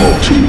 Multi.